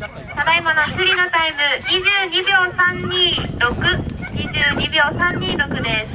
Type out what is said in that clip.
ただいまの首里のタイム22秒326、22秒326です。